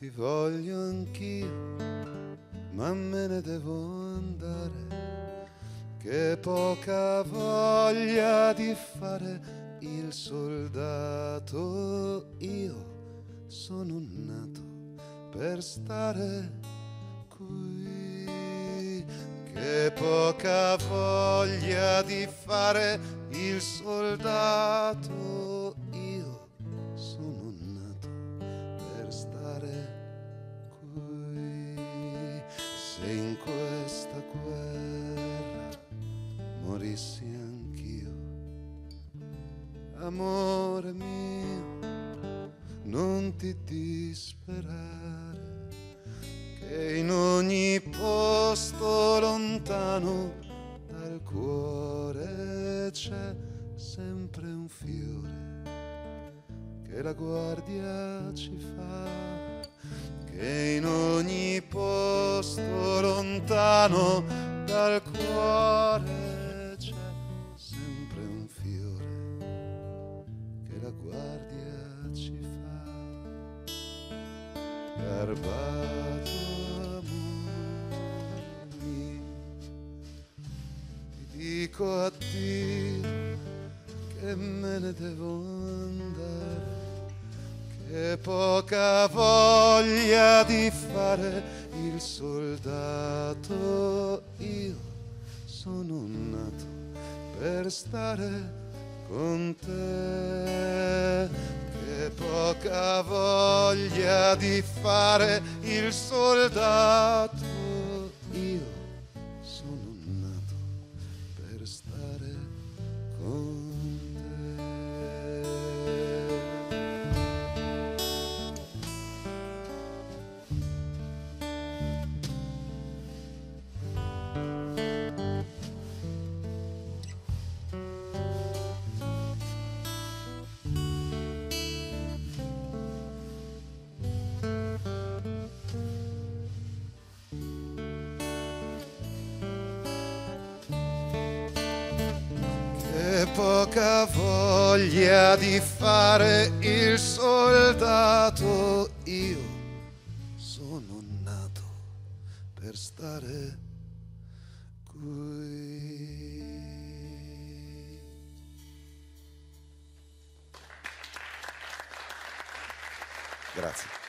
Ti voglio anch'io, ma me ne devo andare. Che poca voglia di fare il soldato. Io sono nato per stare qui. Che poca voglia di fare il soldato. Se in questa guerra morissi anch'io, amore mio, non ti disperare, che in ogni posto lontano dal cuore c'è sempre un fiore che la guardia ci fa, che in ogni posto lontano dal cuore c'è sempre un fiore che la guardia ci fa. Garbato amore ti dico addio che me ne devo andare, che poca voglia di fare il soldato. Io sono nato per stare con te, che poca voglia di fare il soldato. Io sono nato per stare con te. Poca voglia di fare il soldato. Io sono nato per stare qui. Grazie.